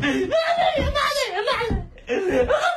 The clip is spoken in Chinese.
妈的妈的妈的